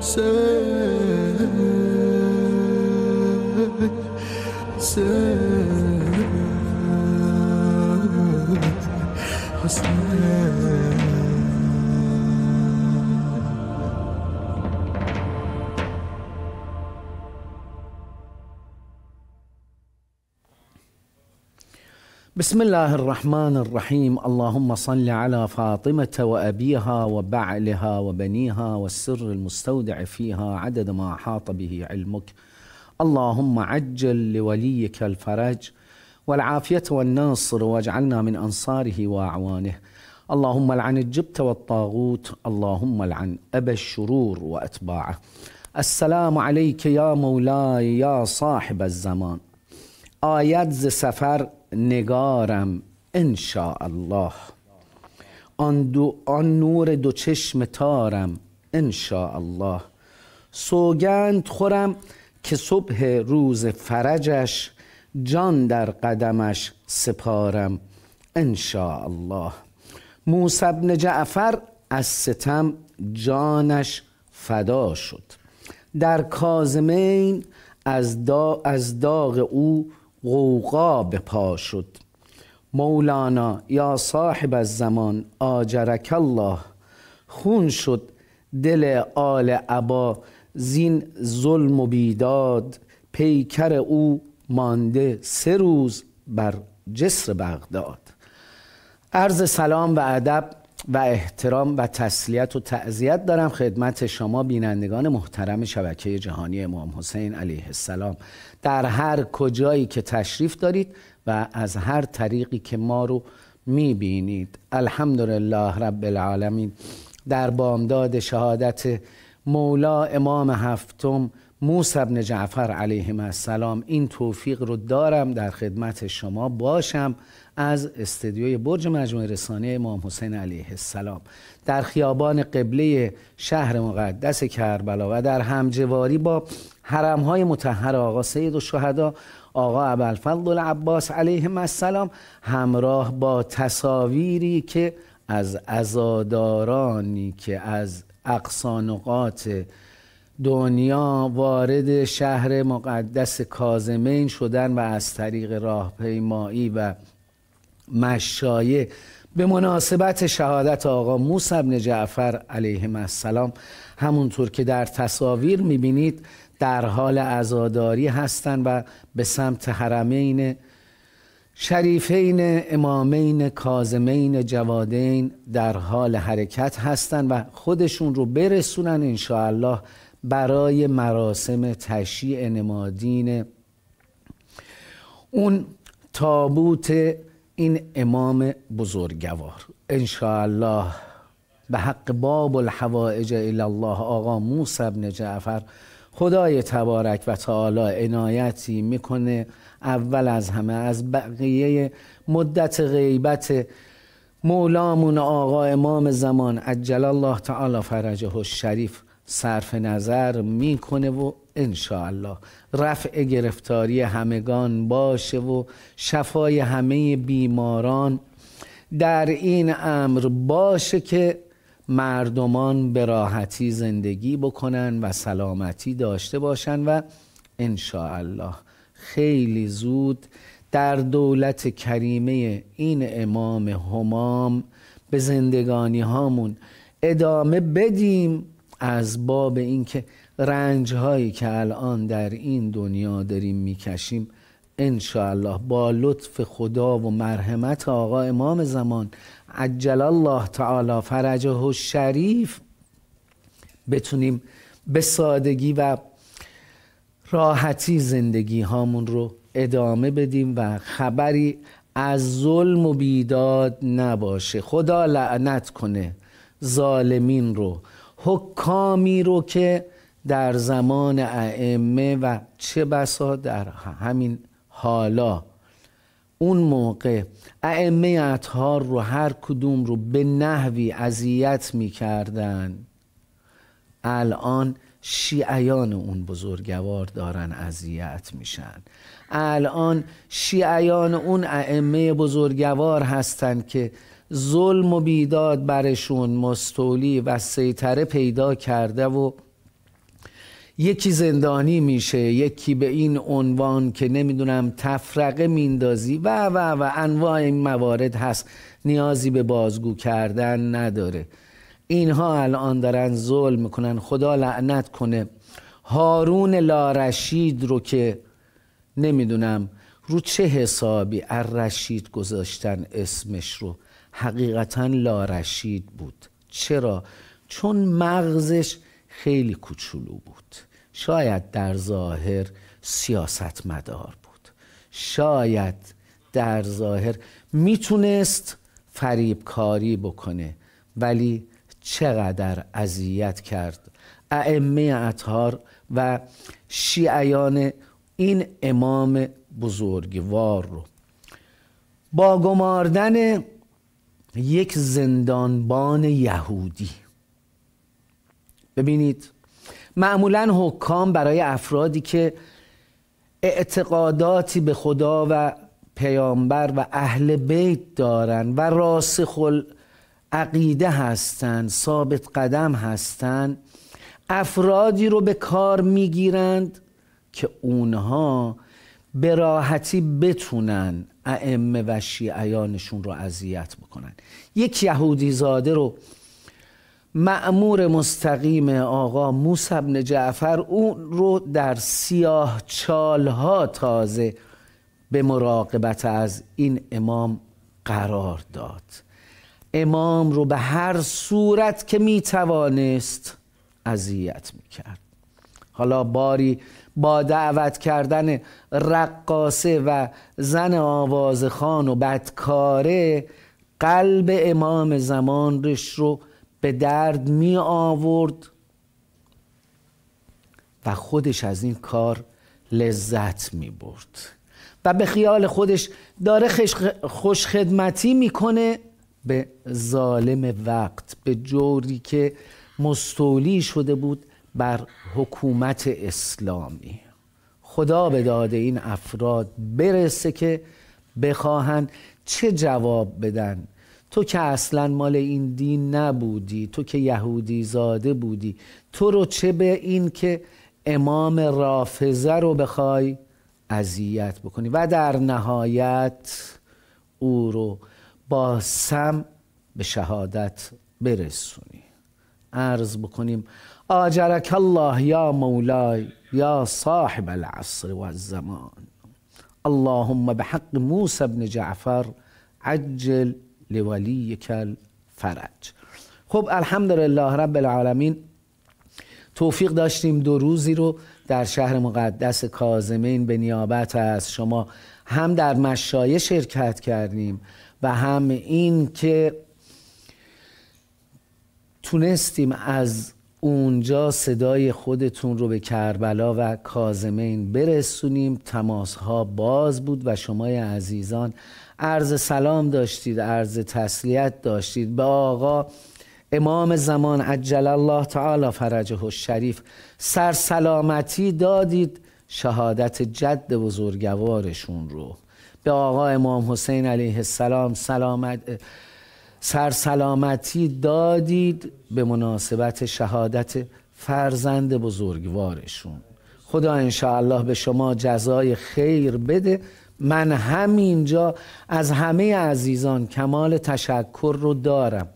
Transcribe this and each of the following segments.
sen sen sen بسم الله الرحمن الرحيم. اللهم صل على فاطمة وأبيها وبعلها وبنيها والسر المستودع فيها عدد ما أحاط به علمك. اللهم عجل لوليك الفرج والعافية والناصر واجعلنا من أنصاره وأعوانه. اللهم لعن الجبت والطاغوت اللهم لعن أبا الشرور وأتباعه. السلام عليك يا مولاي يا صاحب الزمان. آيات سفر نگارم ان الله آن, دو آن نور دو چشم تارم ان الله سوگند خورم که صبح روز فرجش جان در قدمش سپارم ان الله موسی بن جعفر از ستم جانش فدا شد. در کازمین از, دا از داغ او غوغا به پا شد. مولانا یا صاحب الزمان آجرک الله خون شد. دل آل عبا زین ظلم و بیداد. پیکر او مانده سه روز بر جسر بغداد. عرض سلام و ادب و احترام و تسلیت و تعذیت دارم خدمت شما بینندگان محترم شبکه جهانی امام حسین علیه السلام. در هر کجایی که تشریف دارید و از هر طریقی که ما رو می‌بینید. الحمدلله رب العالمین. در بامداد شهادت مولا امام هفتم موسی بن جعفر علیه السلام این توفیق رو دارم در خدمت شما باشم. از استدیوی برج مجموعه رسانه امام حسین علیه السلام. در خیابان قبله شهر مقدس کربلا و در همجواری با حرم های متحر آقا سید و شهدا آقا ابوالفضل العباس علیه السلام همراه با تصاویری که از ازادارانی که از اقصانقات دنیا وارد شهر مقدس کازمین شدن و از طریق راهپیمایی و مشایه به مناسبت شهادت آقا موسی بن جعفر علیه السلام همونطور که در تصاویر می‌بینید در حال عزاداری هستند و به سمت حرمین شریفین امامین کازمین جوادین در حال حرکت هستند و خودشون رو برسونن انشاءالله برای مراسم تشییع نمادین. اون تابوت این امام بزرگوار. الله به حق باب الحوائج الى الله آقا موسی بن جعفر خدای تبارک و تعالی عنایتی می‌کنه. اول از همه از بقیه مدت غیبت مولامون آقا امام زمان عجل الله تعالی فرجه الشریف صرف نظر می‌کنه و الله رفع گرفتاری همگان باشه و شفای همه بیماران در این امر باشه که مردمان به راحتی زندگی بکنن و سلامتی داشته باشن و ان الله خیلی زود در دولت کریمه این امام همام به زندگانی هامون ادامه بدیم. از باب اینکه رنج هایی که الان در این دنیا داریم می‌کشیم الله با لطف خدا و مرحمت آقا امام زمان عجل الله تعالی فرجه و شریف بتونیم به سادگی و راحتی زندگی هامون رو ادامه بدیم و خبری از ظلم و بیداد نباشه. خدا لعنت کنه ظالمین رو. حکامی رو که در زمان ائمه و چه بسا در همین حالا. اون موقع ائمه اطهار رو هر کدوم رو به نحوی اذیت می‌کردن. الان شیعیان اون بزرگوار دارن اذیت میشن. الان شیعیان اون ائمه بزرگوار هستند که ظلم و بیداد برشون مستولی و سیطره پیدا کرده و یکی زندانی میشه یکی به این عنوان که نمی‌دونم تفرقه میندازی. و و و انواع این موارد هست. نیازی به بازگو کردن نداره. اینها الان دارن ظلم می‌کنن. خدا لعنت کنه. هارون لارشید رو که نمی‌دونم رو چه حسابی رشید گذاشتن اسمش رو. حقیقتا لارشید بود. چرا؟ چون مغزش خیلی کوچولو بود. شاید در ظاهر سیاست مدار بود. شاید در ظاهر می‌تونست فریبکاری بکنه ولی چقدر اذیت کرد. ائمه اطهار و شیعیان این امام بزرگوار رو. با گماردن یک زندانبان یهودی. ببینید معمولا حکام برای افرادی که اعتقاداتی به خدا و پیامبر و اهل بیت دارن و راسخ عقیده هستند ثابت قدم هستند افرادی رو به کار می‌گیرند که اونها به راحتی بتونن ائمه و شیعیانشون رو اذیت بکنن. یک یهودی زاده رو معمور مستقیم آقا موسی بن جعفر اون رو در سیاه چالها تازه به مراقبت از این امام قرار داد. امام رو به هر صورت که می توانست اذیت می کرد حالا باری با دعوت کردن رقاسه و زن آوازخان و بدکاره قلب امام زمانش رو به درد می آورد و خودش از این کار لذت می برد. و به خیال خودش داره خوش خدمتی می‌کنه به ظالم وقت به جوری که مستولی شده بود بر حکومت اسلامی. خدا به داده این افراد برسه که بخواهند چه جواب بدن. تو که اصلا مال این دین نبودی تو که یهودی زاده بودی تو رو چه به این که امام رافزه رو بخوای اذیت بکنی؟ و در نهایت او رو با سم به شهادت برسونی. عرض بکنیم آجرک الله یا مولای یا صاحب العصر و الزمان. اللهم بحق موسى بن جعفر عجل لولیک الفرج. خب الحمدلله رب العالمین توفیق داشتیم دو روزی رو در شهر مقدس کازمین به نیابت از شما. هم در مشایه شرکت کردیم و هم این که تونستیم از اونجا صدای خودتون رو به کربلا و کازمین برسونیم. تماس ها باز بود و شمای عزیزان عرض سلام داشتید عرض تسلیت داشتید. به آقا امام زمان عجل الله تعالی فرجه و شریف سرسلامتی دادید شهادت جد بزرگوارشون رو. به آقا امام حسین علیه السلام سلامت سرسلامتی دادید به مناسبت شهادت فرزند بزرگوارشون. خدا انشاءالله به شما جزای خیر بده. من همینجا از همه عزیزان کمال تشکر رو دارم.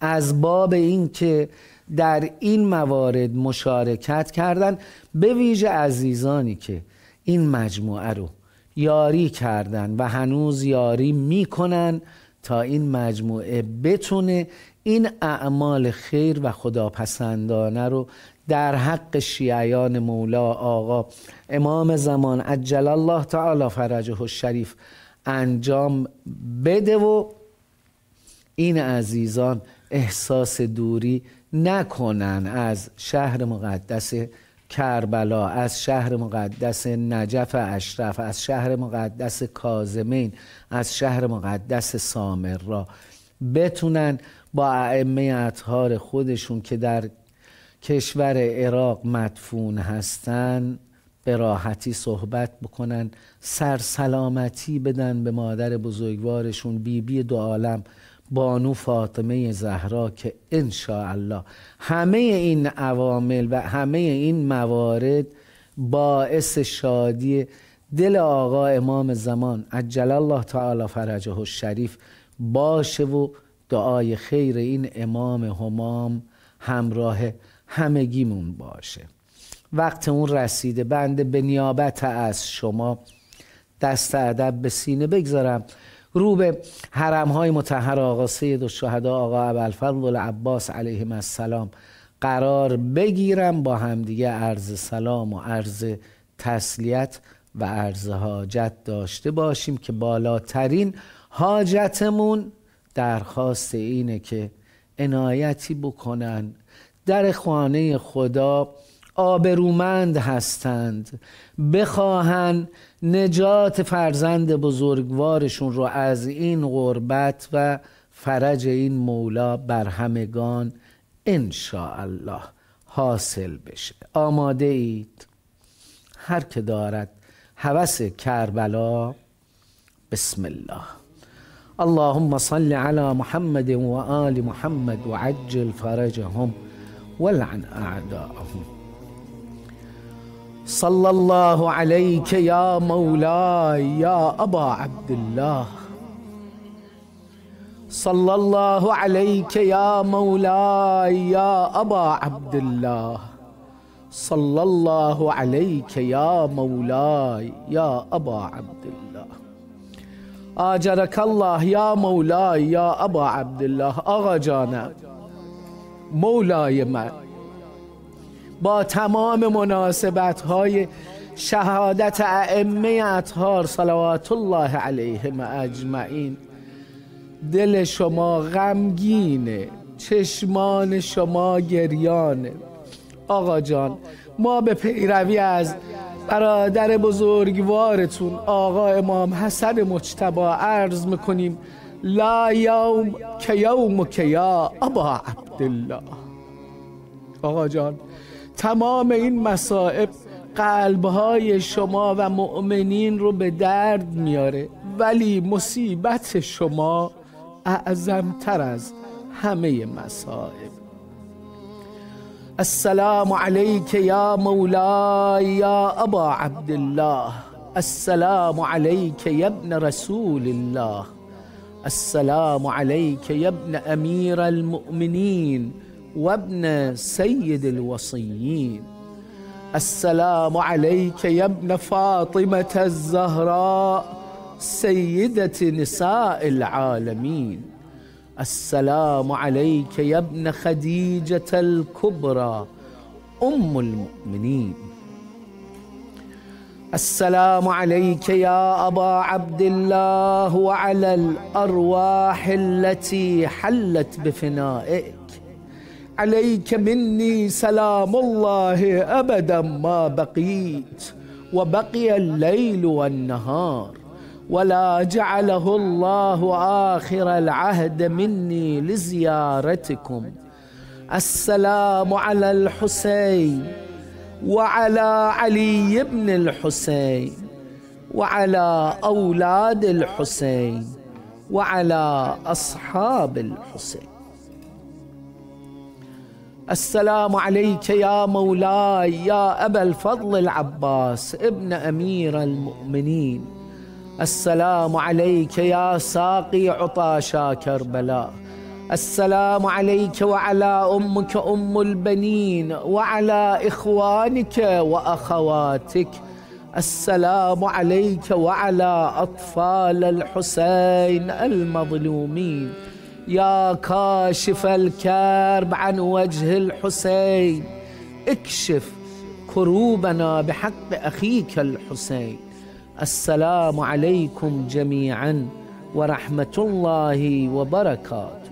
از باب این که در این موارد مشارکت کردن به ویژه عزیزانی که این مجموعه رو یاری کردن و هنوز یاری می‌کنن تا این مجموعه بتونه این اعمال خیر و خداپسندانه رو در حق شیعیان مولا آقا امام زمان عجل الله تعالی فرجه الشریف انجام بده و این عزیزان احساس دوری نکنن از شهر مقدس کربلا از شهر مقدس نجف اشرف از شهر مقدس کازمین از شهر مقدس سامرا بتونن با ائمه اطهار خودشون که در کشور عراق مدفون هستن به راحتی صحبت بکنن سرسلامتی بدن به مادر بزرگوارشون بیبی بی دو عالم بانو فاطمه زهرا که ان الله همه این عوامل و همه این موارد باعث شادی دل آقا امام زمان عجل الله تعالی فرجه الشریف باشه و دعای خیر این امام همام همراه همگیمون باشه. وقت اون رسیده بنده به نیابت از شما. دست ادب به سینه بگذارم. رو به حرم های متحر آقا سید و شهدا آقا ابوالفضل العباس علیهم السلام قرار بگیرم با همدیگه عرض سلام و عرض تسلیت و عرض حاجت داشته باشیم که بالاترین حاجتمون درخواست اینه که عنایتی بکنن در خانه خدا آبرومند هستند. بخواهند نجات فرزند بزرگوارشون رو از این غربت و فرج این مولا بر همگان ان الله حاصل بشه. آماده اید؟ هر که دارد هوس کربلا بسم الله. اللهم صل على محمد و آل محمد وعجل فرجهم ولعن اعداءهم. صلى الله عليك يا مولاي يا أبا عبد الله صلى الله عليك يا مولاي يا أبا عبد الله صلى الله عليك يا مولاي يا أبا عبد الله آجرك الله يا مولاي يا أبا عبد الله آقا جانم مولای من با تمام مناسبت های شهادت ائمه اطهار صلوات الله علیهم اجمعین. دل شما غمگینه چشمان شما گریانه. آقا جان ما به پیروی از برادر بزرگوارتون آقا امام حسن مجتبا عرض می‌کنیم لا یوم که یوم که یا ابا عبدالله. آقا جان تمام این مصائب قلبهای شما و مؤمنین رو به درد میاره. ولی مصیبت شما اعظمتر از همه مصائب. السلام عليك يا مولاي يا أبا عبد الله السلام عليك يا ابن رسول الله السلام عليك يا ابن أمير المؤمنين وابن سيد الوصيين. السلام عليك يا ابن فاطمة الزهراء سيدة نساء العالمين. السلام عليك يا ابن خديجة الكبرى أم المؤمنين. السلام عليك يا أبا عبد الله وعلى الأرواح التي حلت بفنائك عليك مني سلام الله أبدا ما بقيت وبقي الليل والنهار ولا جعله الله آخر العهد مني لزيارتكم. السلام على الحسين وعلى علي بن الحسين وعلى أولاد الحسين وعلى أصحاب الحسين. السلام عليك يا مولاي يا أبا الفضل العباس ابن أمير المؤمنين. السلام عليك يا ساقي عطاشا كربلاء. السلام عليك وعلى أمك أم البنين وعلى إخوانك وأخواتك. السلام عليك وعلى أطفال الحسين المظلومين. يا كاشف الكرب عن وجه الحسين اكشف كروبنا بحق أخيك الحسين. السلام عليكم جميعا ورحمة الله وبركاته.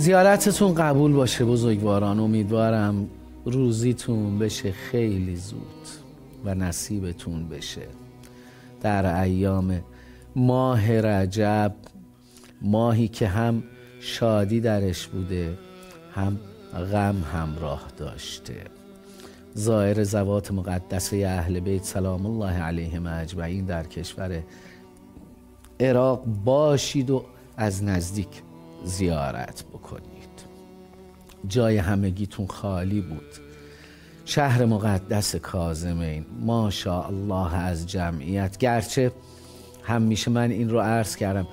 زیارتتون قبول باشه بزرگواران امیدوارم روزیتون بشه خیلی زود و نصیبتون بشه. در ایام ماه رجب ماهی که هم شادی درش بوده هم غم همراه داشته. زائر زوات مقدسه اهل بیت سلام الله علیهم اجمعین در کشور عراق باشید و از نزدیک زیارت بکنید. جای همگیتون خالی بود. شهر مقدس کازمین ماشا الله از جمعیت. گرچه همیشه من این رو عرض کردم.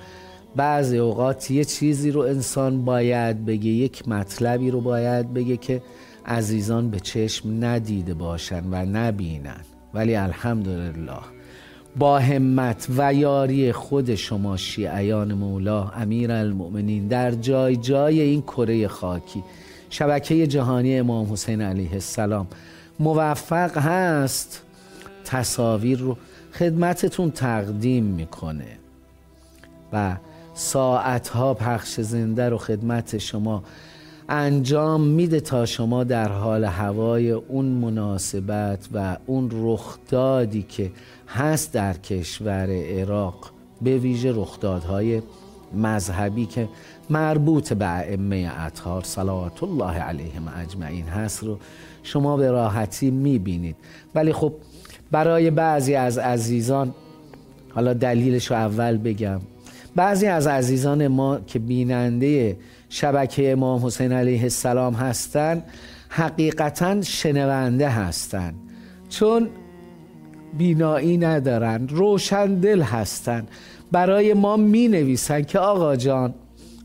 بعضی اوقات یه چیزی رو انسان باید بگه یک مطلبی رو باید بگه که عزیزان به چشم ندیده باشن و نبینن. ولی الحمدلله با همت و یاری خود شما شیعیان مولا امیر المؤمنین در جای جای این کره خاکی شبکه جهانی امام حسین علیه السلام. موفق هست تصاویر رو خدمتتون تقدیم می‌کنه و ساعتها پخش زنده رو خدمت شما انجام میده تا شما در حال هوای اون مناسبت و اون رخدادی که هست در کشور عراق به ویژه رخدادهای مذهبی که مربوط به ائمه اطهار صلوات الله علیهم اجمعین هست رو شما به راحتی می‌بینید. ولی خب برای بعضی از عزیزان حالا دلیلش رو اول بگم. بعضی از عزیزان ما که بیننده شبکه امام حسین علیه السلام هستند حقیقتا شنونده هستند چون بینایی ندارن روشن دل هستن. برای ما می نویسن که آقا جان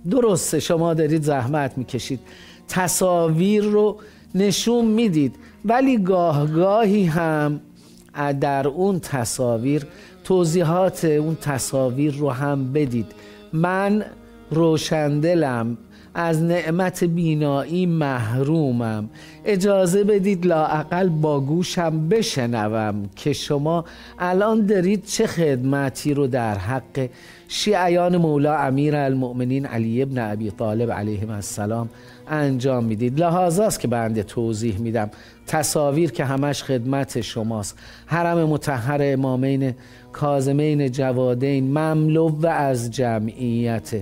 درسته شما دارید زحمت می‌کشید. تصاویر رو نشون می‌دید. ولی گاهگاهی هم در اون تصاویر توضیحات اون تصاویر رو هم بدید. من روشندلم از نعمت بینایی محرومم. اجازه بدید لاعقل با گوشم بشنوم که شما الان دارید چه خدمتی رو در حق شیعیان مولا امیر المؤمنین علی ابن ابی طالب علیه السلام انجام می‌دید. لحاظاست که بنده توضیح میدم. تصاویر که همش خدمت شماست. حرم متحر امامین کازمین جوادین مملو از جمعیت.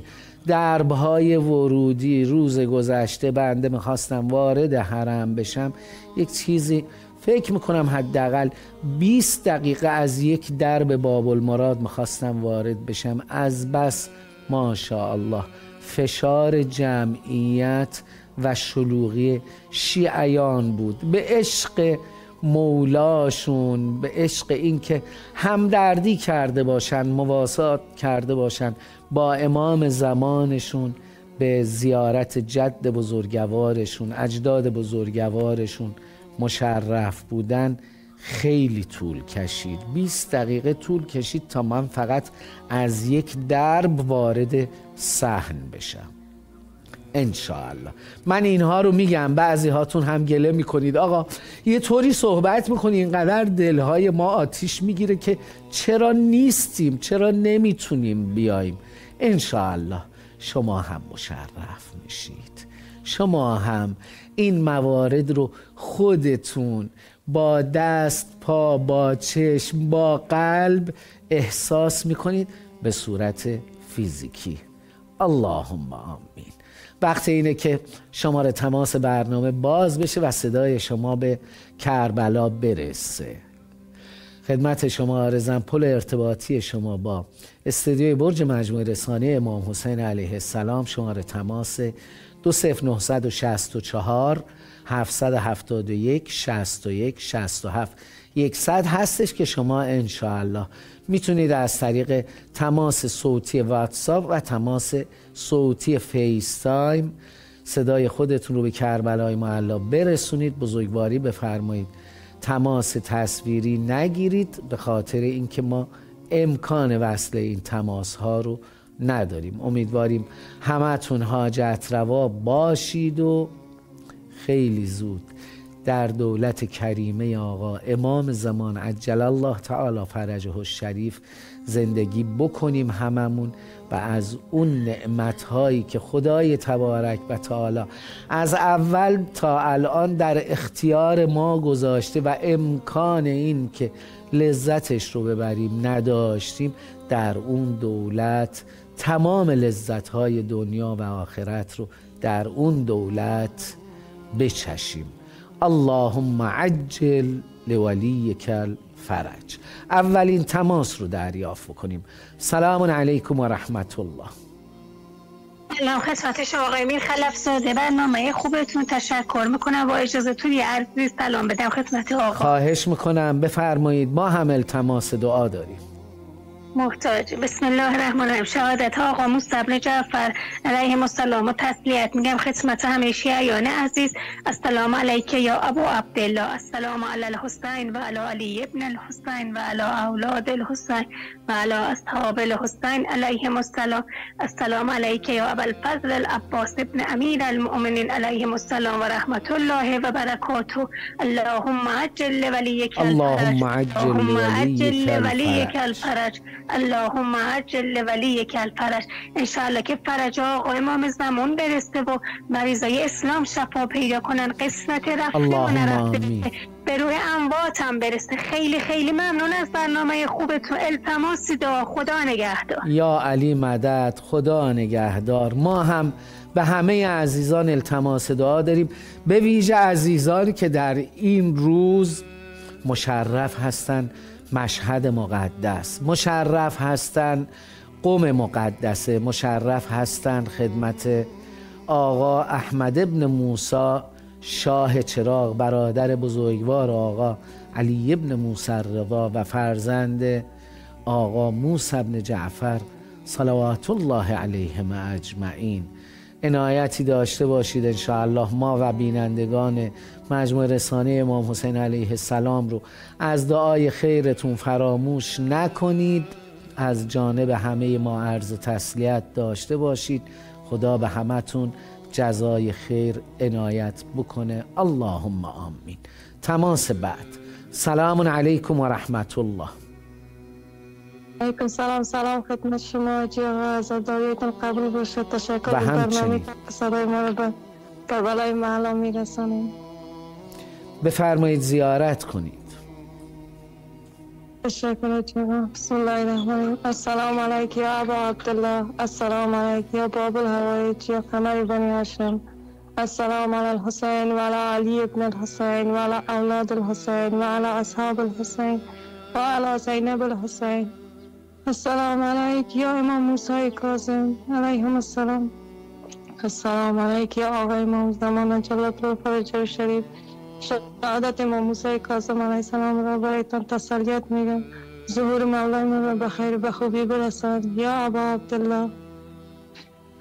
دربهای ورودی روز گذشته بنده می‌خواستم وارد حرم بشم. یک چیزی فکر می‌کنم حداقل 20 دقیقه از یک درب باب المراد می‌خواستم وارد بشم. از بس الله فشار جمعیت و شلوغی شیعیان بود. به عشق مولاشون به عشق اینکه همدردی کرده باشن مواسات کرده باشن با امام زمانشون به زیارت جد بزرگوارشون اجداد بزرگوارشون مشرف بودن خیلی طول کشید. 20 دقیقه طول کشید تا من فقط از یک درب وارد صحن بشم. انشاءالله. من اینها رو میگم بعضی هاتون هم گله می‌کنید. آقا یه طوری صحبت می‌کنی اینقدر دلهای ما آتیش می‌گیره که چرا نیستیم چرا نمی‌تونیم بیایم؟ انشاءالله شما هم مشرف میشید. شما هم این موارد رو خودتون با دست پا با چشم با قلب احساس می‌کنید به صورت فیزیکی. اللهم آمین. وقت اینه که شماره تماس برنامه باز بشه و صدای شما به کربلا برسه. خدمت شما عرضم پل ارتباطی شما با استودیوی برج مجموعه رسانه امام حسین علیه السلام شماره تماس 20964 771 61 67 100 هستش که شما انشاءالله می‌تونید از طریق تماس صوتی واتساپ و تماس صوتی FaceTime صدای خودتون رو به کربلای معلا برسونید. بزرگواری بفرمایید. تماس تصویری نگیرید به خاطر اینکه ما امکان وصل این تماس ها رو نداریم. امیدواریم همتون حاجت روا باشید و خیلی زود در دولت کریمه آقا امام زمان عجل الله تعالی فرجه الشریف زندگی بکنیم هممون. و از اون نعمت هایی که خدای تبارک و تعالی از اول تا الان در اختیار ما گذاشته و امکان این که لذتش رو ببریم نداشتیم در اون دولت تمام لذت های دنیا و آخرت رو در اون دولت بچشیم. اللهم عجل کل فرج. اولین تماس رو دریافت بکنیم. سلام علیکم و رحمت الله سلام خدمت آقای میر خلف سازه برنامه خوبتون تشکر می‌کنم. با اجازهتون یه عرضی سلام بدم خدمت آقا. خواهش می‌کنم. بفرمایید ما هم التماس دعا داریم. محتاج. بسم الله الرحمن الرحیم. شهادت ها آقا مصطفی جعفر. علیه السلام و تسلیت. میگم خدمت همه شیعیان عزیز. السلام علیک یا ابو عبدالله. السلام علی الحسین و علی علی ابن الحسین و علی اولاد الحسین و علی اصحاب الحسین علیهم السلام. السلام علیک یا ابو الفضل العباس ابن امیر المؤمنین علیهم السلام و رحمت الله و برکاته. اللهم عجل ولیک اللهم عجل ولیک الفرج. اللهم عجل ولی کل فرج انشاءالله که فرج آقا امام زمان برسته و مریضای اسلام شفا پیدا کنن. قسمت رفته و نرفته به روی هم برسه. خیلی خیلی ممنون از برنامه خوبتون. التماسی دا خدا نگهدار. یا علی مدد خدا نگهدار. ما هم به همه عزیزان التماس دعا داریم. به ویژه عزیزانی که در این روز مشرف هستند مشهد مقدس. مشرف هستند قوم مقدسه. مشرف هستند خدمت آقا احمد ابن موسا شاه چراغ برادر بزرگوار آقا علی ابن موسی رضا و فرزند آقا موسی ابن جعفر صلوات الله علیهم اجمعین. عنایتی داشته باشید انشاءالله. ما و بینندگان مجموع رسانه امام حسین علیه السلام رو از دعای خیرتون فراموش نکنید. از جانب همه ما عرض تسلیت داشته باشید. خدا به همتون جزای خیر عنایت بکنه. اللهم آمین. تماس بعد. سلام علیکم و رحمت الله. علیکم سلام سلام خدمت شما جی آقا عزاداریتون قبول باشه تشکر برنامه صدای ما رو به کربلای محلا میرسانیم. بفرمایید زیارت کنید. تشکر جناب بسم الله السلام علیک یا ابا عبدالله. السلام علیک یا باب الهوایج یا قمر بنی هاشم. السلام علی ابن الحسین و علی اولاد الحسین و علی اصحاب الحسین و علی زینب الحسین. السلام علیک یا امام موسی کاظم. علیهم السلام. السلام علیک یا آقای امام زمان جلت و فرج شریف. شهادت امام موسی کاظم علیه السلام را برایتان تسلیت میگم ظهور مولای را بخیر به خوبی برسان یا ابا عبدالله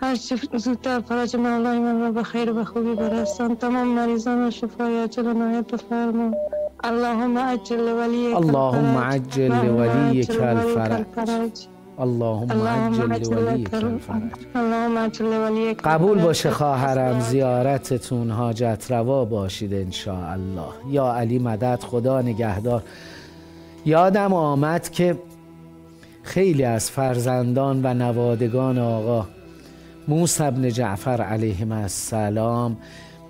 هر زودتر فرج مولای من را به خوبی برسان تمام مریضان و شفای عجل نایت بفرما اللهم عجل وليك اللهم. عجل الفرج. اللهم اللهم عجل الفرج وليك قبول. باشه خواهرم زیارتتون حاجت روا باشید الله یا علی مدد خدا نگهدار. یادم آمد که خیلی از فرزندان و نوادگان آقا موسی بن جعفر علیهم السلام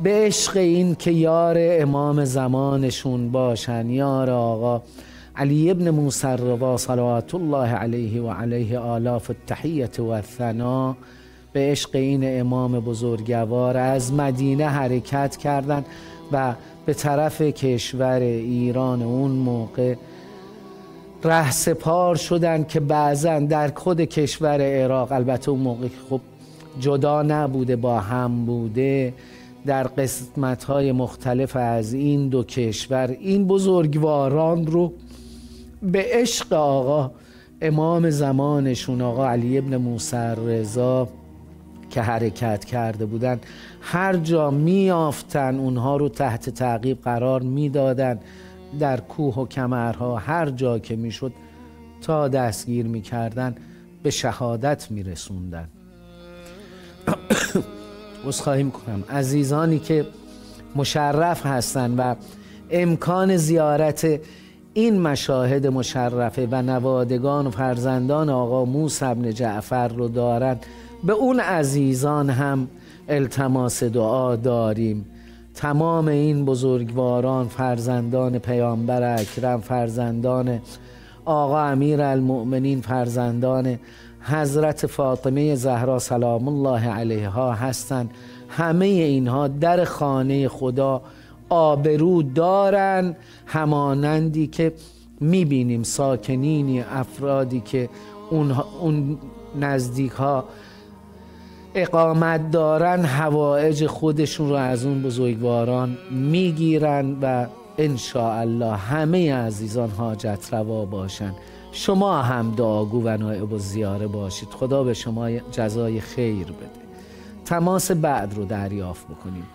به عشق این که یار امام زمانشون باشن. یار آقا علی ابن موسی الرضا صلوات الله علیه و علیه آلاف التحیت و الثنا به عشق این امام بزرگوار از مدینه حرکت کردند و به طرف کشور ایران اون موقع ره سپار شدن که بعضا در خود کشور عراق البته اون موقع خب جدا نبوده با هم بوده در قسمت های مختلف از این دو کشور این بزرگواران رو به عشق آقا امام زمانشون آقا علی ابن موسی رضا که حرکت کرده بودن هر جا میافتن اونها رو تحت تعقیب قرار می‌دادن در کوه و کمرها هر جا که می‌شد تا دستگیر می‌کردن به شهادت میرسوندن. خواهی می‌کنم عزیزانی که مشرف هستند و امکان زیارت این مشاهد مشرفه و نوادگان و فرزندان آقا موسی بن جعفر رو دارند به اون عزیزان هم التماس دعا داریم. تمام این بزرگواران فرزندان پیامبر اکرم فرزندان آقا امیر المؤمنین فرزندان حضرت فاطمه زهرا سلام الله علیها هستند. همه اینها در خانه خدا آبرو دارن همانندی که می‌بینیم ساکنینی افرادی که اون, اون نزدیک ها اقامت دارن هوایج خودشون رو از اون بزرگواران می‌گیرن و ان الله همه عزیزان حاجت روا باشن. شما هم دعاگو و نائب و زیاره باشید. خدا به شما جزای خیر بده. تماس بعد رو دریافت بکنیم.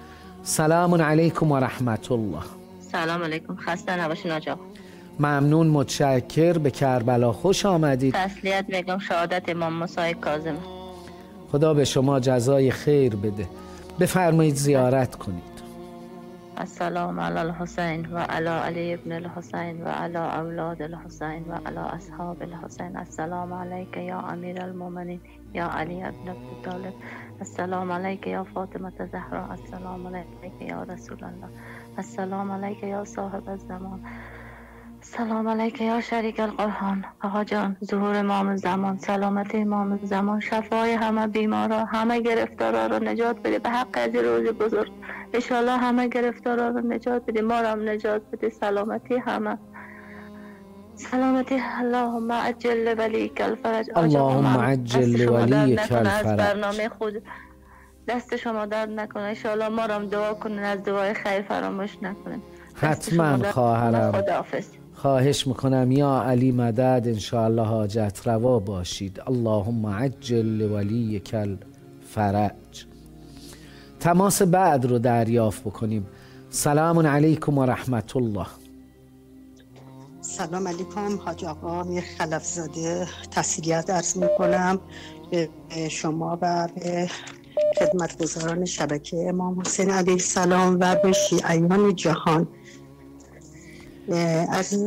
سلام علیکم و رحمت الله سلام علیکم. خسته نباشین آجا ممنون متشکر. به کربلا خوش آمدید. تسلیت میگم شهادت امام موسی کاظم. خدا به شما جزای خیر بده. بفرمایید زیارت کنید. السلام علی الحسین و علی علی ابن الحسین و علی اولاد الحسین و علی اصحاب الحسین. السلام علیک یا امیر المومنین یا علی ابن ابی طالب. السلام علیک یا فاطمه زهرا. السلام علیک یا رسول الله. السلام علیک یا صاحب الزمان. سلام علیک یا شریک القرآن. آقا جان ظهور امام زمان سلامت امام زمان شفای همه بیمارا همه گرفتارا رو نجات بده. به حق از روز بزرگ. انشالله همه گرفتارا رو نجات بده. ما رو هم نجات بده. سلامتی همه. سلامتی اللهم عجل ولیک الفرج. اللهم عجل ولیک الفرج. برنامه خود دست شما درد نکنه. انشالله ما رو هم دعا کنین از دعای خیر فراموش نکنین. حتما خواهرم. خداحافظ. خواهش می‌کنم. یا علی مدد انشاءالله حاجت روا باشید. اللهم عجل ولیک الفرج. تماس بعد رو دریافت بکنیم. سلام علیکم و رحمت الله. سلام علیکم حاج آقا میر خلفزاده تسلیت ارز می‌کنم. به شما و به خدمتگزاران شبکه امام حسین علیه السلام و به شیعیان جهان. از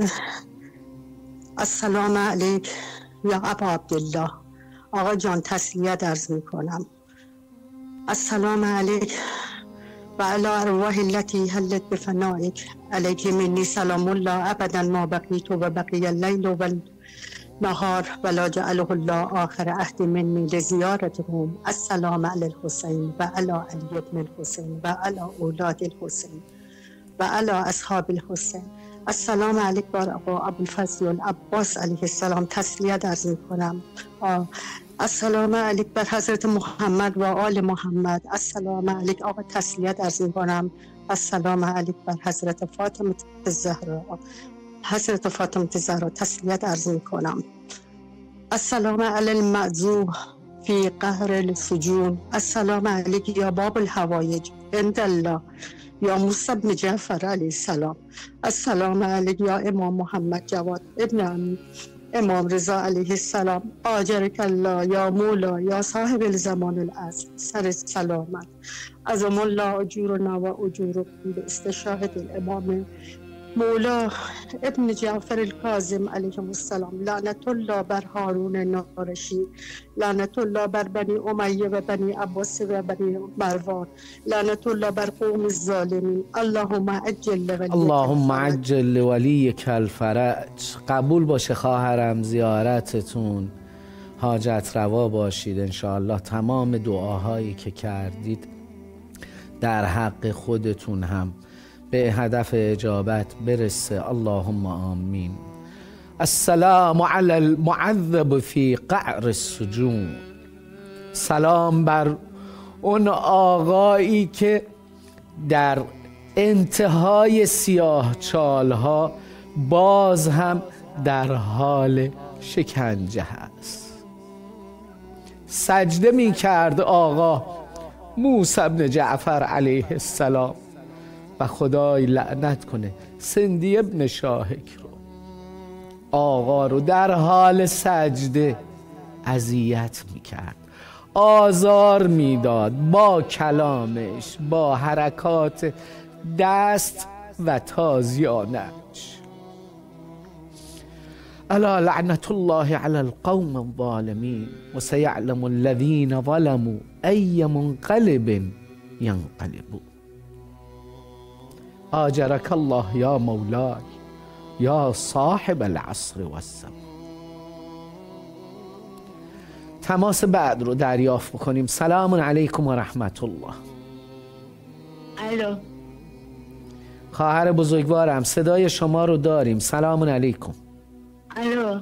السلام علیک یا ابا عبدالله. آقا جان تسلیت ارز می کنم السلام علیک. و علی ارواح التي حلت بفنائک علیک منی سلام الله. ابدا ما بقیت و بقی اللیل و نهار ولا جعله الله آخر عهد منی لزیارتهم السلام علی الحسین و علی علی ابن الحسین و علی اولاد الحسین و علی اصحاب الحسین السلام علیک بار آقا ابوالفضل عباس علیه السلام. تسلیت عرض می کنم السلام علیک بر حضرت محمد و آل محمد. السلام علیک آقا تسلیت عرض می کنم السلام علیک بر حضرت فاطمه الزهرا حضرت فاطمه الزهرا تسلیت عرض می کنم السلام علی المعذوب فی قهر السجون السلام علیک یا باب الحوایج عند الله یا موسی بن جعفر علیه السلام. السلام علیک یا امام محمد جواد ابن امام رضا علیه السلام آجرک الله یا مولا یا صاحب الزمان العصر سر سلامت. از الله اجورنا و اجورکم به استشاهد الامام مولا ابن جعفر الکاظم علیه السلام لعنت الله بر هارون نارشی لعنت الله بر بنی امیه و بنی عباس و بنی مروان لعنت الله بر قوم الظالمین. اللهم عجل ولی اللهم عجل ولی الفرج. قبول باشه خواهرم زیارتتون. حاجت روا باشید. انشاءالله تمام دعاهایی که کردید در حق خودتون هم به هدف اجابت برسه. اللهم آمین. السلام علی المعذب فی قعر السجون. سلام بر اون آقایی که در انتهای سیاه چالها باز هم در حال شکنجه هست. سجده می کرد آقا موسی بن جعفر علیه السلام. و خدای لعنت کنه. سندی ابن شاهک رو. آقا رو در حال سجده اذیت می‌کرد. آزار می‌داد با کلامش با حرکات دست و تازیانش. الا لعنت الله على القوم الظالمين وسيعلم الذين ظلموا اي منقلب ينقلبون آجرک الله یا مولای یا صاحب العصر و تماس بعد رو دریافت بکنیم. سلام علیکم و رحمت الله الو. خواهر بزرگوارم صدای شما رو داریم. سلام علیکم. الو.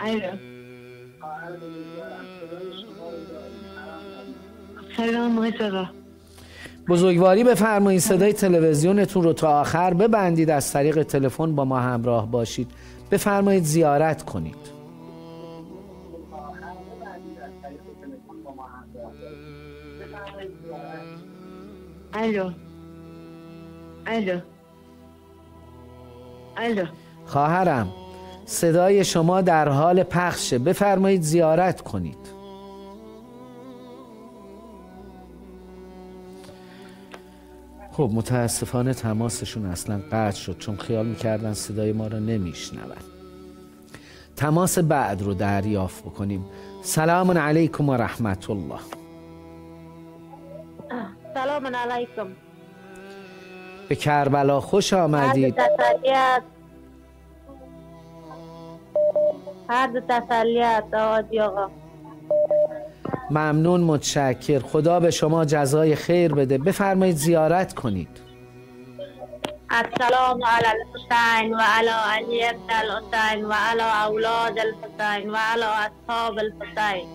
الو. سلام آقا بزرگواری بفرمایید صدای تلویزیونتون رو تا آخر ببندید. از طریق تلفن با ما همراه باشید. بفرمایید زیارت کنید. الو. الو. الو. خواهرم صدای شما در حال پخشه. بفرمایید زیارت کنید. خب متاسفانه تماسشون اصلا قطع شد چون خیال می‌کردن صدای ما رو نمیشنون. تماس بعد رو دریافت بکنیم. سلام علیکم و رحمت الله سلام علیکم. به کربلا خوش آمدید. هر دو تسلیت آقا. ممنون متشکر. خدا به شما جزای خیر بده. بفرمایید زیارت کنید. السلام علی الحسین و علی علی ابن الحسین و علی اولاد الحسین و علی اصحاب الحسین.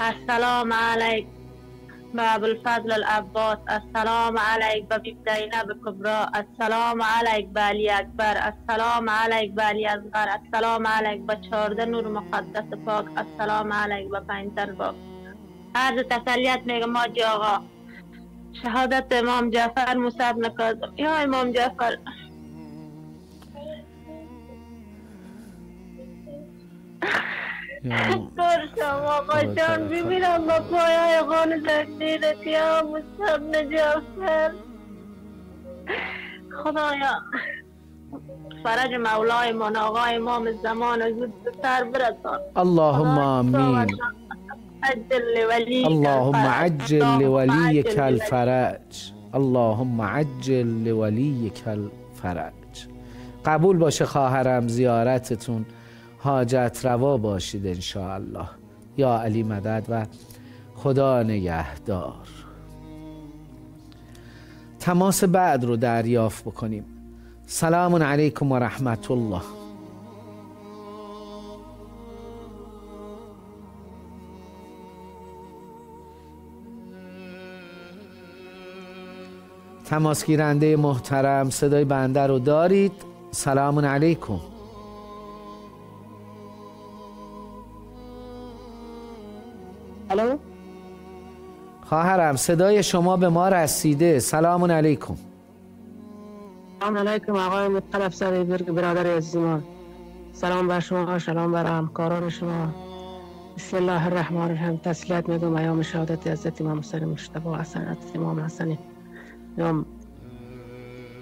السلام علیکم. باب الفضل العباس. السلام ببي زينب كبرى السلام عليك بالي اکبر. السلام عليك بالي اصغر. السلام عليك بچارده نور مقدس پاک. السلام عليك با پنجتر با عرض تسلیت میگم ما آقا. شهادت امام جعفر مصعب نکازم یا امام جعفر. دور شما آقا جان ببینم با پایای خان تکدیرت یا مصطب جعفر خدایا فرج مولای من آقا امام زمان زود سر برسان اللهم آمین. اللهم عجل لوليك الفرج اللهم عجل لوليك الفرج قبول باشه خواهرم زیارتتون. حاجت روا باشید الله یا علی مدد و خدا نگهدار. تماس بعد رو دریافت بکنیم. سلام علیکم و رحمت الله تماس گیرنده محترم صدای بنده رو دارید؟ سلام علیکم. خواهرم صدای شما به ما رسیده. سلام علیکم. سلام علیکم آقای مطلب سر برادر عزیز ما سلام بر شما سلام بر همکاران شما. بسم الله الرحمن الرحیم. تسلیت میگم ایام شهادت حضرت امام حسین مجتبی حسن امام حسن. امام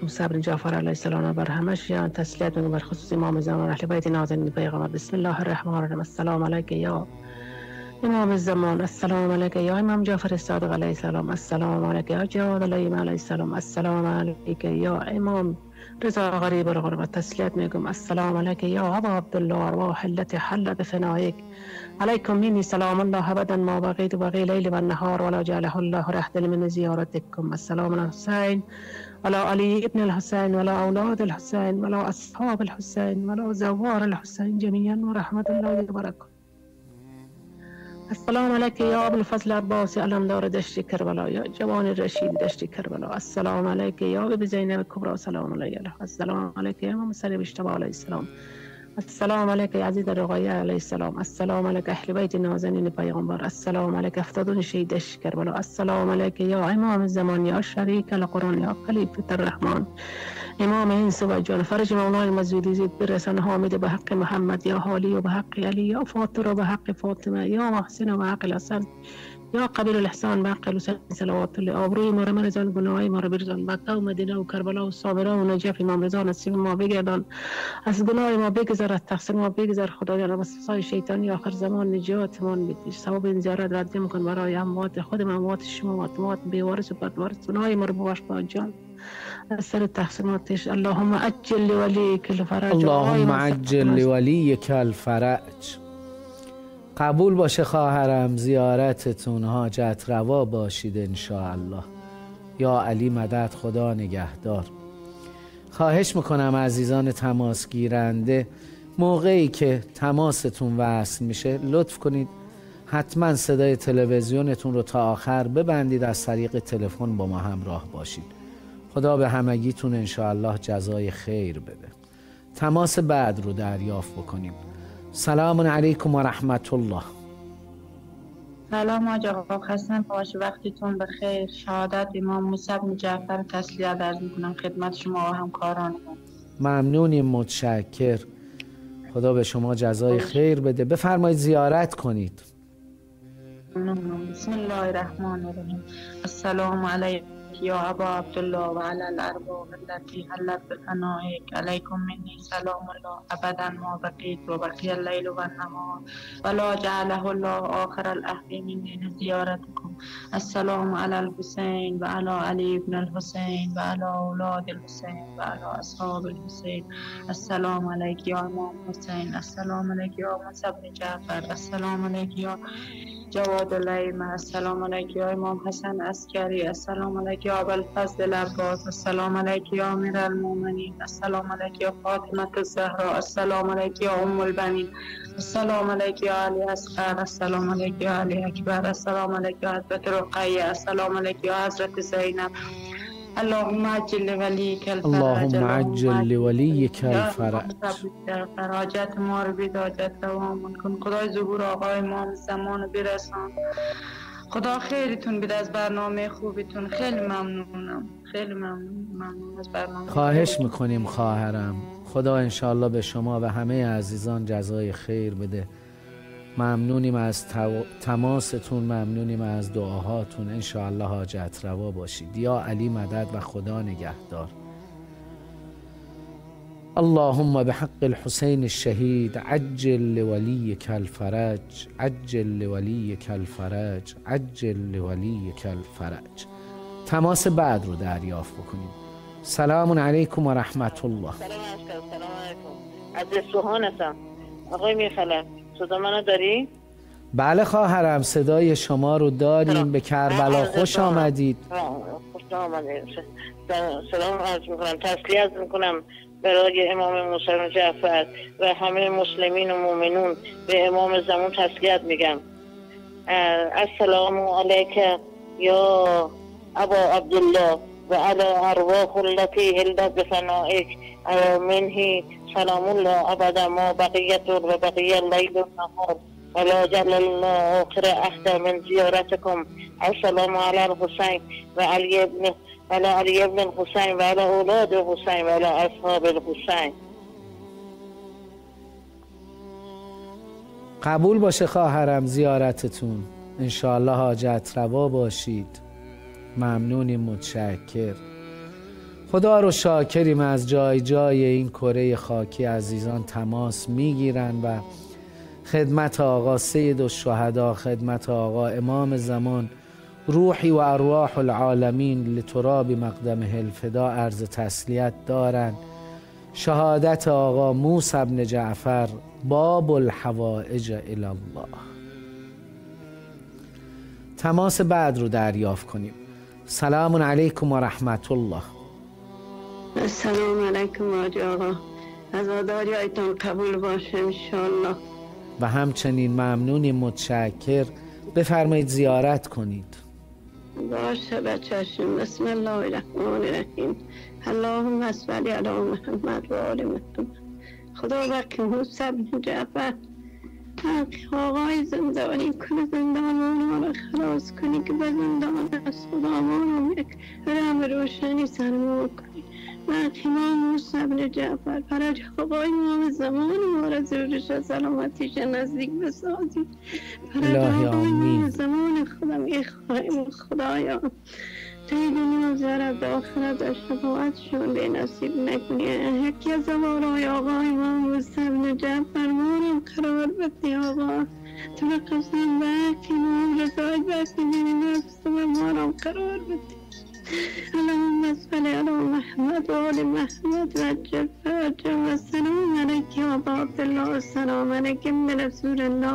صبر جعفر علیه السلام بر همش یا تسلیت میگم بر خصوص امام زمان اهل بیت نازنین پیغمبر. بسم الله الرحمن الرحیم. السلام علیک یا إمام الزمان السلام علیک یا إمام جعفر الصادق علیه السلام السلام علیک یا جواد علیه السلام السلام علیک یا إمام رضا غریب الغربت تسلیت میگم السلام علیک یا أبا عبدالله أرواح التي حل بفنائك عليكم مني سلام الله ابدا ما بقيت بقي ليل والنهار ولا جعله الله رحدا من زيارتكم. السلام على الحسين ولا علي ابن الحسين ولا أولاد الحسين ولا أصحاب الحسين ولا زوار الحسين جميعا ورحمة الله وبركاته. السلام عليك يا ابو الفضل عباس علم دار دشت کربلا یا جوان رشید دشت کربلا. السلام عليك يا ابي زینب کبرا سلام علیه السلام عليك يا امام سلیم اشتباه علیه السلام السلام عليك يا عزيز الرغاية عليه السلام. السلام عليك أهل بيت النازنين پیغمبر السلام عليك أفتدون شهيد کربلا السلام عليك يا إمام الزمان يا شريك القرآن يا خليفة الرحمن. إمام انس و جان فرج مولای مزودی زید برسن حامد به حق محمد یا حالی و به حق علی یا فاطر و به حق فاطمة یا محسن و به یا قبیل الاحسان به حسین صلوات الله. آبروی ما را مرزان گناهی ما را برزان. مکه و مدینه و کربلا و صابره و نجف امام رضا نصیب ما بگردان. از گناه ما بگذر از تقصیر ما بگذر. خدایان و سای شیطانی آخر زمان نجات ما بدی ثواب این زیارت رد کن برای اموات خود اموات شما اموات بیوارث و بدوارث گناه ما رو ببخش جان. سر تحسیناتش اللهم عجل لولیک الفرج. اللهم عجل لولیک الفرج. قبول باشه خواهرم زیارتتون حاجت روا باشید الله یا علی مدد خدا نگهدار. خواهش می‌کنم عزیزان تماس گیرنده موقعی که تماستون وصل میشه لطف کنید حتما صدای تلویزیونتون رو تا آخر ببندید از طریق تلفن با ما همراه باشید. خدا به همگیتون انشاءالله جزای خیر بده. تماس بعد رو دریافت بکنیم. سلام علیکم و رحمت الله سلام آقا خستم باش وقتتون بخیر. شهادت امام موسی بن جعفر تسلیت عرض می‌کنم. خدمت شما و همکاران. ممنونیم متشکر. خدا به شما جزای خیر بده. بفرمایید زیارت کنید. بسم الله الرحمن الرحیم. السلام علیکم. يا أبا عبد الله وعلى الأرباب التي حلت بفنائك عليكم مني سلام الله. أبدا ما بقيت وبقي الليل والنهار. ولا جعله الله آخر الأهل مني زيارتكم السلام على الحسين وعلى علي بن الحسين وعلى أولاد الحسين وعلى أصحاب الحسين. السلام عليك يا إمام حسين. السلام عليك يا موسى بن جعفر. السلام عليك يا جواد الایمه. السلام علیک یا امام حسن عسکری. السلام علیک یا ابوالفضل العباس السلام علیک یا امیر المؤمنین. السلام علیک یا فاطمه الزهرا السلام علیک یا ام البنین. السلام علیک یا علی اصغر السلام علیک یا علی اکبر. السلام علیک یا حضرت رقیه. السلام علیک یا حضرت زینب. اللهم عجل لوليك الفرج اللهم عجل لوليك الفرج. فراجت ما رو بداجت دوام کن. خدای ظهور آقای امام زمان برسان. خدا خیرتون بده از برنامه خوبتون خیلی ممنونم. خیلی ممنون. ممنون از برنامه خواهش می‌کنیم خواهرم. خدا انشالله به شما و همه عزیزان جزای خیر بده. ممنونیم از تماستون ممنونیم از دعاهاتون. انشاءالله حاجت روا باشید. یا علی مدد و خدا نگهدار. اللهم بحق الحسين الشهيد عجل لوليك الفرج عجل لوليك الفرج عجل لوليك الفرج. تماس بعد رو دریافت بکنیم. سلام علیکم و رحمت الله. سلام علیکم سلام علیکم. از سوهان آقای میخلم. صدا منو داری؟ بله خواهرم صدای شما رو داریم به کربلا. خوش آمدید. خوش آمدید. سلام عرض می‌کنم. تسلیت می‌کنم برای امام موسی جعفر و همه مسلمین و مؤمنون. به امام زمان تسلیت میگم. السلام علیک یا ابا عبدالله و علی ارواح التي هلت بفنائك منه سلام الله ابدا ما بقیت و بقیه لیل و نهار. ولا جل الله آخر عهد من زيارتكم السلام على الحسين وعلي بن وعلى علي بن الحسين وعلى أولاد الحسين وعلى أصحاب الحسين قبول باشه خواهرم زیارتتون. انشاءالله حاجت روا باشید. ممنونیم متشکر خدا رو شاکریم از جای جای این کره خاکی عزیزان تماس می‌گیرن و خدمت آقا سید الشهدا خدمت آقا امام زمان روحی و ارواح العالمین لتراب مقدمه الفدا عرض تسلیت دارند شهادت آقا موسی بن جعفر باب الحوائج الی الله. تماس بعد رو دریافت کنیم. سلام علیکم و رحمت الله. السلام علیکم آج آقا. عزاداری ایتان قبول باشه انشالله و همچنین ممنونیم متشکر. بفرمایید زیارت کنید. باشه بچهشون. بسم الله الرحمن الرحیم. اللهم صل علی محمد و آل محمد. خدا وکیل موسی بن جعفر. حق آقای زندانی کنه زندانان رو خلاص کنی که به زندان از خدامان یک رم روشنی سرما کنی امام موسی بن جعفر فرج آقای امام زمان ما را زورش و سلامتیش نزدیک بسازی آقای امام. زمان خودم ای خدایا. توی دنیا زرد به آخرت و شفاعتشون به نصیب نکنی. یکی از زوارای آقا امام موسی بن جعفر مارم قرار بدی آقا. تو را قسم برک امام رضایت بسیدی نفس و مارم قرار بدی. اللهم صل على محمد وآل محمد وجل فرجه والسلام عليك يا أبا عبد الله والسلام عليك من رسول الله.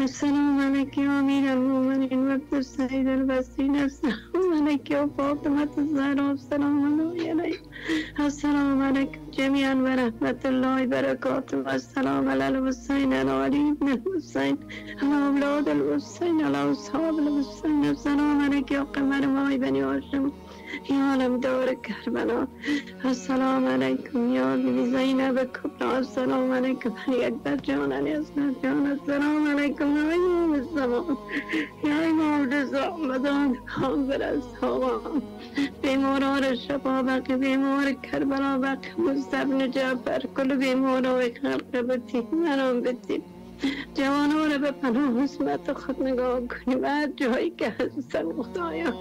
السلام عليك يا أمير المؤمنين وابن السيد البصرين السلام عليك يا فاطمة الزهراء السلام عليك السلام عليكم جميعا ورحمة الله وبركاته والسلام على الحسين على علي بن الحسين على أولاد الحسين على أصحاب الحسين السلام عليك يا قمر ماي بني هاشم. عالم دار كربلاء السلام عليكم يا بني زينب الكبرى السلام عليكم علي أكبر جان علي أصغر جان. السلام عليكم يا إمام الزمان يا إمام رضا مدان حاضر الصواب بیماران را شفا بخی بیمار کربلا بخی مستبن جعفر کل بیمارای خلق بتی منام بتی جوانان را به پناه حسمت خود نگاه کنی. و هر جایی که هستن خدایا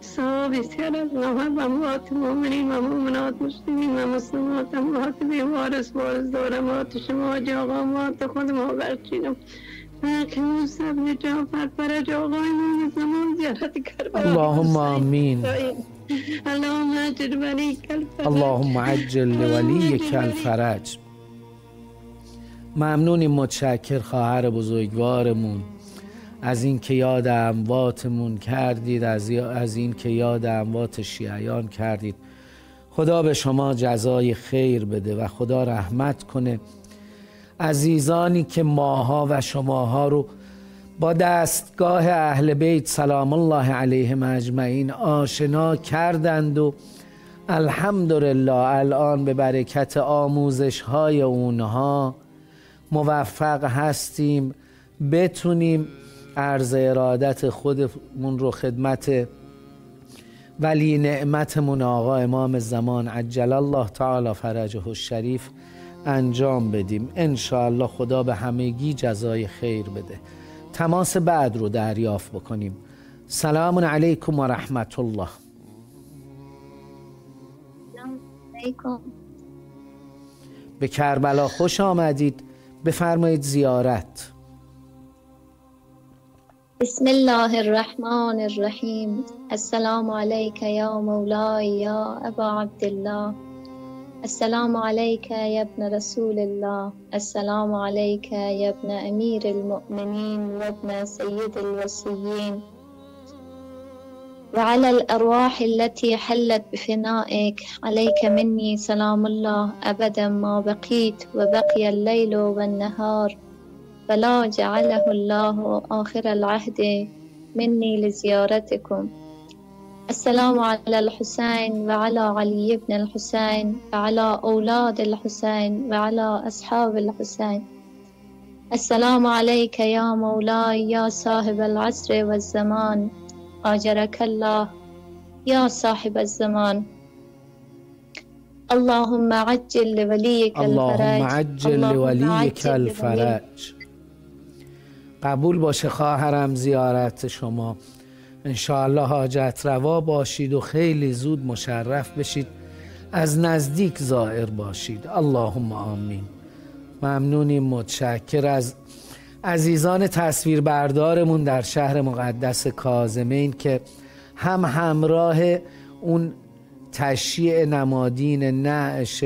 صحابی بسیار از نامه و اموات مؤمنین و مؤمنات مسلمین و مسلمات اموات بیمار اسبارز دار اموات شما جاقا اموات خود ما برچینم بخی مستبن جعفر فرج آقای امام زمان زیارت کربلا اللهم آمین. اللهم اجر وليك الفرج اللهم عجل لولیک الفرج ممنونیم متشکر خواهر بزرگوارمون. از این که یاد امواتمون کردید از, از این که یاد اموات شیعیان کردید. خدا به شما جزای خیر بده و خدا رحمت کنه. عزیزانی که ماها و شماها رو با دستگاه اهل بیت سلام الله علیهم اجمعین آشنا کردند و الحمدلله الان به برکت آموزش های اونها موفق هستیم بتونیم عرض ارادت خودمون رو خدمت ولی نعمتمون آقا امام زمان عجل الله تعالی فرجه الشریف انجام بدیم. انشاءالله خدا به همگی جزای خیر بده. تماس بعد رو دریافت بکنیم. سلام علیکم و رحمت الله. علیکم. به کربلا خوش آمدید. بفرمایید زیارت. بسم الله الرحمن الرحیم. السلام علیک یا مولاي یا ابا عبدالله. السلام عليك يا ابن رسول الله السلام عليك يا ابن أمير المؤمنين وابن سيد الوصيين وعلى الأرواح التي حلت بفنائك عليك مني سلام الله. أبدا ما بقيت وبقي الليل والنهار. فلا جعله الله آخر العهد مني لزيارتكم. السلام على الحسين وعلى علي بن الحسين وعلى أولاد الحسين وعلى أصحاب الحسين. السلام عليك يا مولاي يا صاحب العصر والزمان. آجرك الله. يا صاحب الزمان. اللهم عجل لوليك اللهم الفرج عجل اللهم لولیک عجل الفرج. قبول باشه خواهرم زیارت شما. انشاءالله حاجت روا باشید و خیلی زود مشرف بشید. از نزدیک زائر باشید. اللهم آمین. ممنونیم متشکر از عزیزان تصویربردارمون در شهر مقدس کازمین که هم همراه اون تشییع نمادین نعش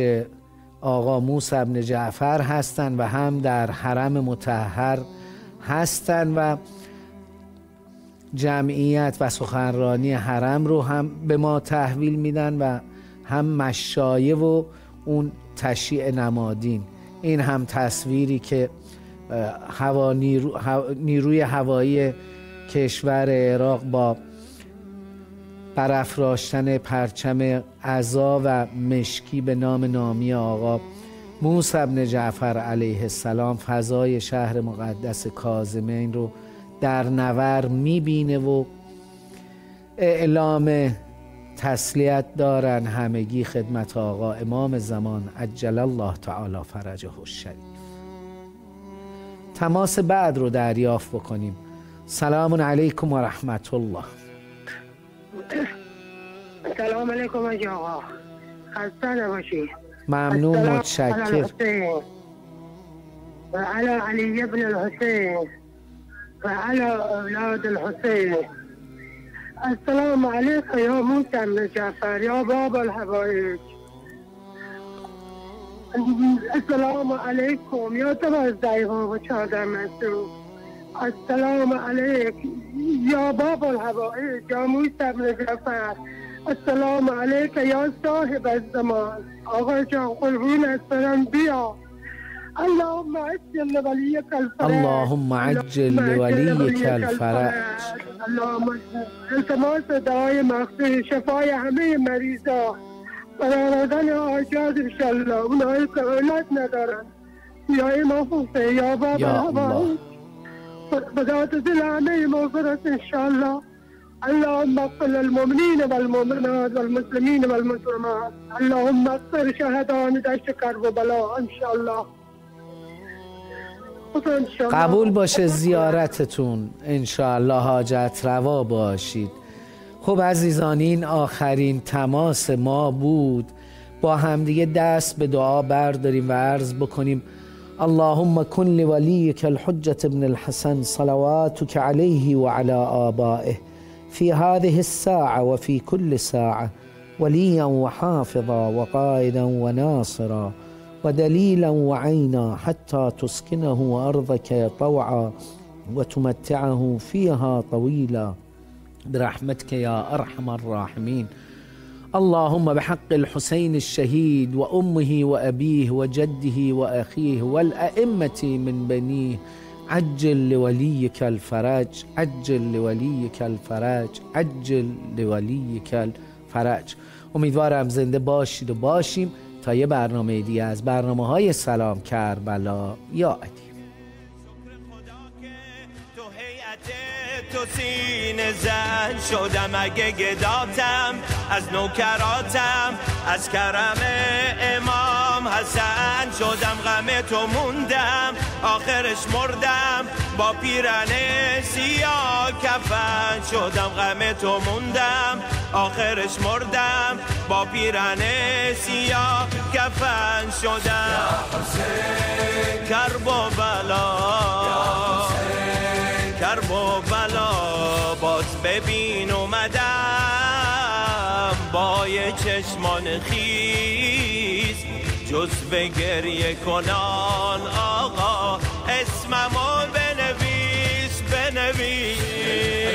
آقا موسی بن جعفر هستند و هم در حرم متحر هستند و جمعیت و سخنرانی حرم رو هم به ما تحویل میدن و هم مشایه و اون تشییع نمادین. این هم تصویری که هوا نیرو- هوا- نیروی هوایی کشور عراق با برافراشتن پرچم عزا و مشکی به نام نامی آقا موسی بن جعفر علیه السلام فضای شهر مقدس کازمین رو در نور می‌بینه و اعلام تسلیت دارن. همگی خدمت آقا امام زمان. عجل الله تعالی فرجه الشریف تماس بعد رو دریافت بکنیم. سلام علیکم و رحمت الله سلام علیکم آقا. خسته نباشی. ممنون متشکر وعلى علي بن الحسين وعلى أولاد الحسين السلام عليك يا موسى بن جعفر يا بابا الحبايب السلام عليكم يا توزعي بابا شادر منصور السلام عليك يا بابا الحبائب يا موسى بن جعفر. السلام عليك يا صاحب الزمان. آقا جان قربونت برم بیا. اللهم عجل لوليك الفرج. اللهم عجل لوليك الفرج. اللهم التماس دعای مغفر شفای همه مریضا. برآوردن حاجات انشالله اونایی که اولاد ندارن. یا امام حسین یا بابا. الله. بدأت دل همه مغفرة إن شاء الله اللهم اغفر للمؤمنين والمؤمنات والمسلمين والمسلمات. اللهم اغفر شهداء دشت کرب ان شاء الله. قبول باشه زیارتتون. انشاءالله حاجت روا باشید. خب عزیزان این آخرین تماس ما بود. با همدیگه دست به دعا برداریم و عرض بکنیم اللهم كن لوليك الحجة ابن الحسن صلواتك عليه وعلى آبائه في هذه الساعة وفي كل ساعة وليا وحافظا وقائدا وناصرا ودليلا وعينا حتى تسكنه أرضك طوعا وتمتعه فيها طويلا برحمتك يا أرحم الراحمين. اللهم بحق الحسين الشهيد وامه وابيه وجده واخيه والائمه من بنيه. عجل لوليك الفرج عجل لوليك الفرج عجل لوليك الفرج امیدوارم زنده باشید و باشیم تا یه برنامه دیگه از برنامه های سلام کربلا یا تو سینه زن شدم. اگه گداتم از نوکراتم از کرم امام حسن شدم. غم تو موندم آخرش مردم. با پیرن سیاه کفن شدم. غم تو موندم آخرش مردم. با پیرن سیاه کفن شدم. کرب و بلا. کرب و بلا باز ببین اومدم با یه چشمان خیز. جز به گریه کنان آقا اسممو بنویس بنویس.